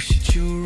Should you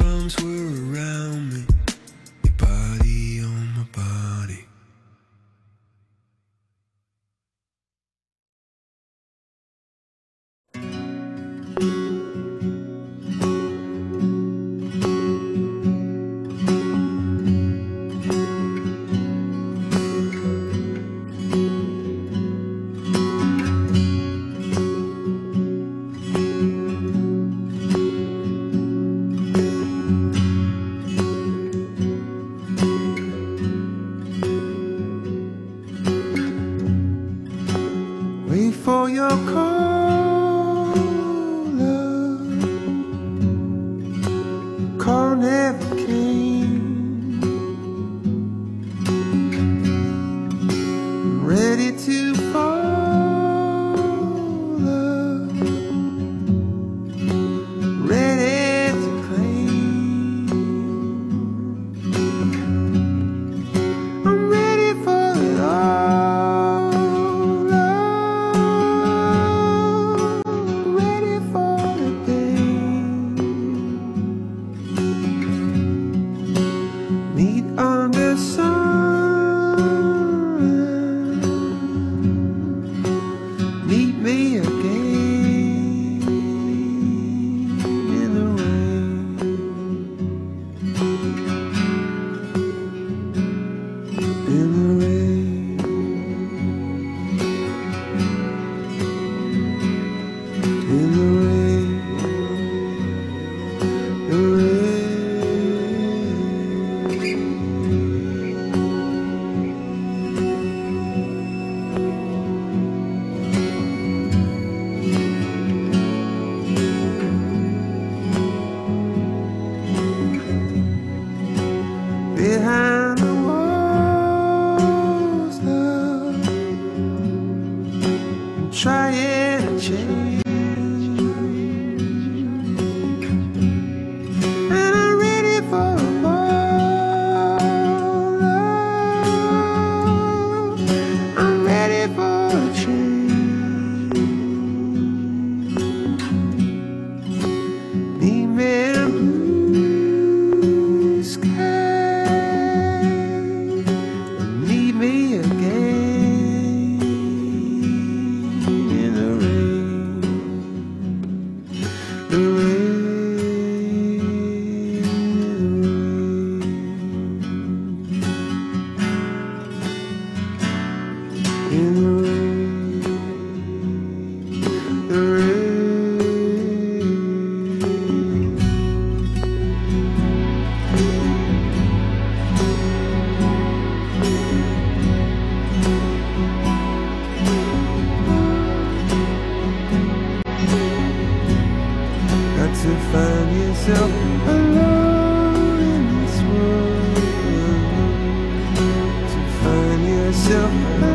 find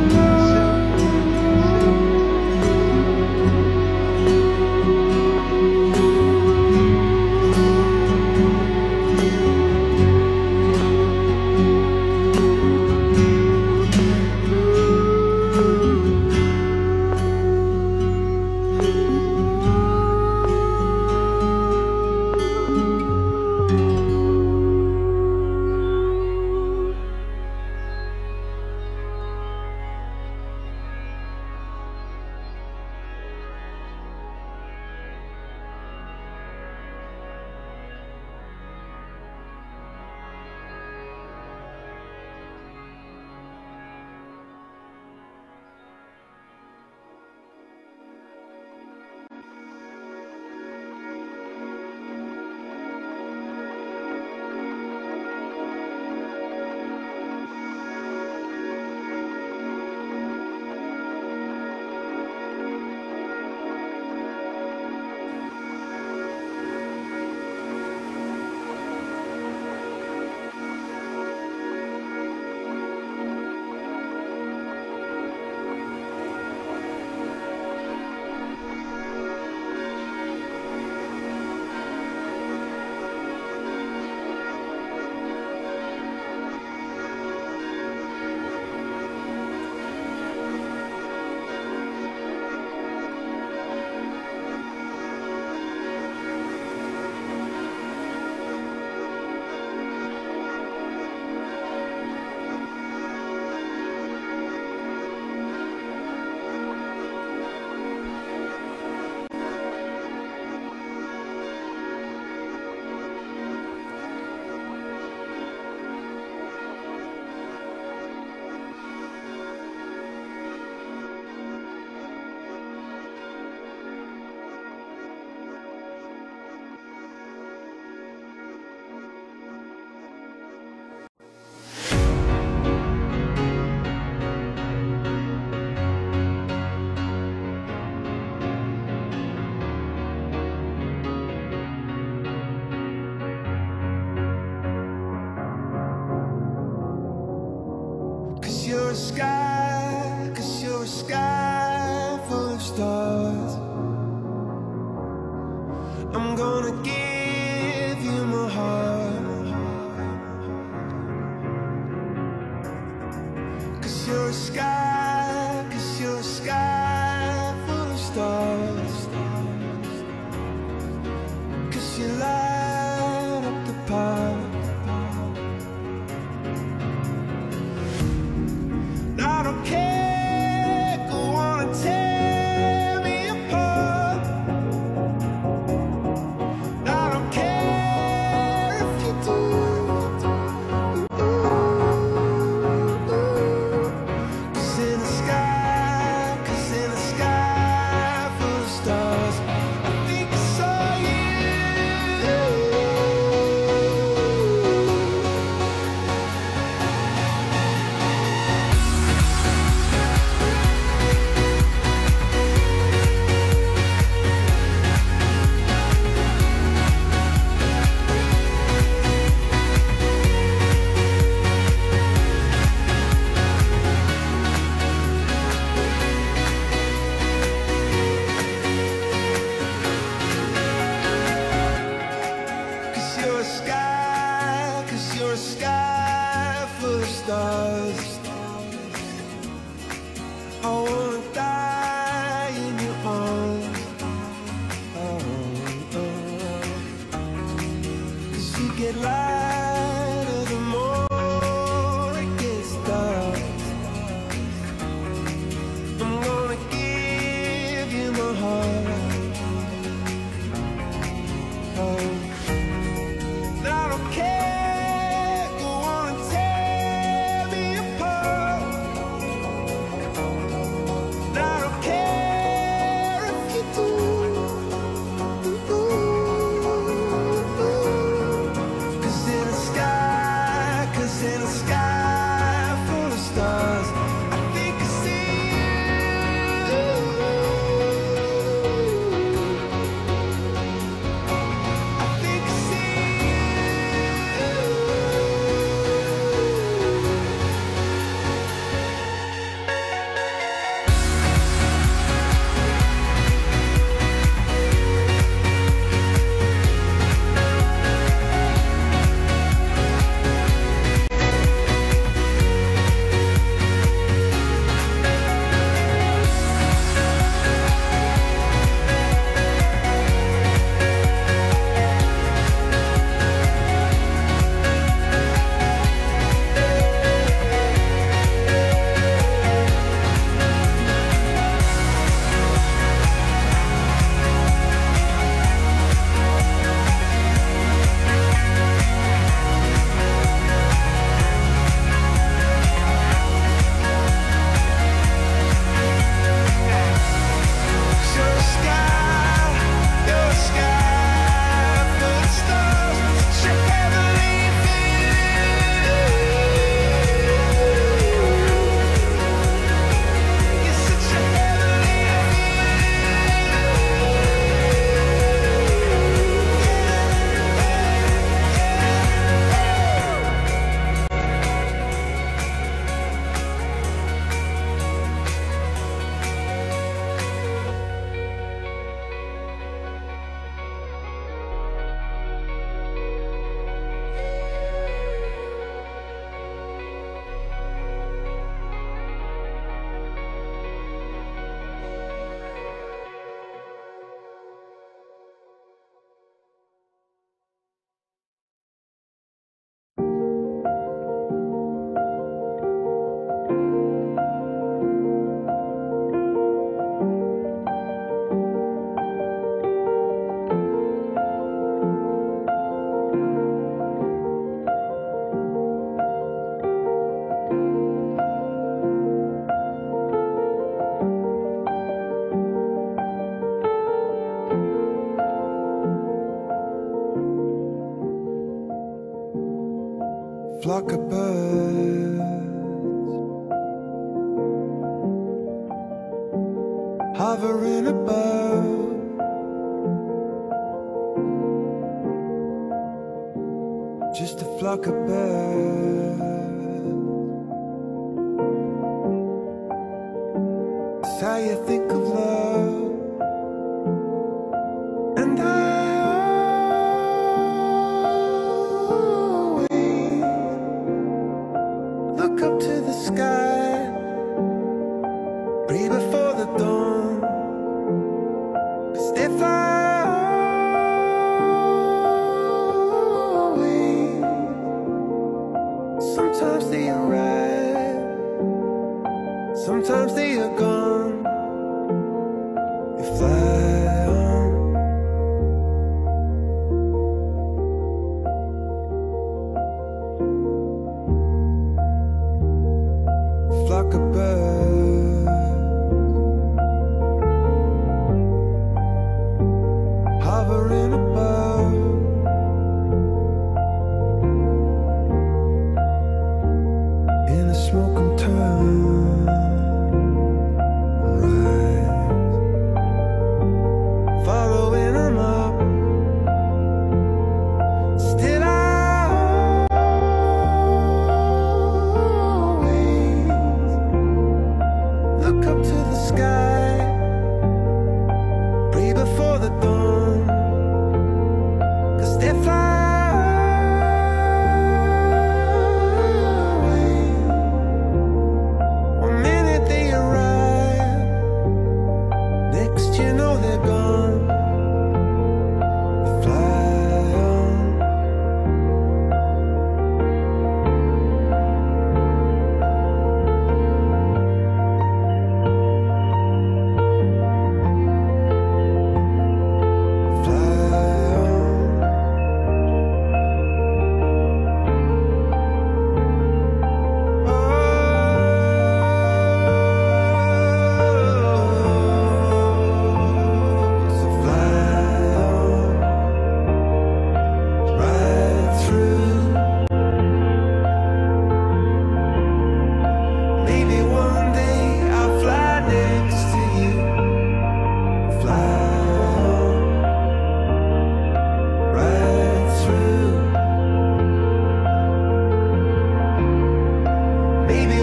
Maybe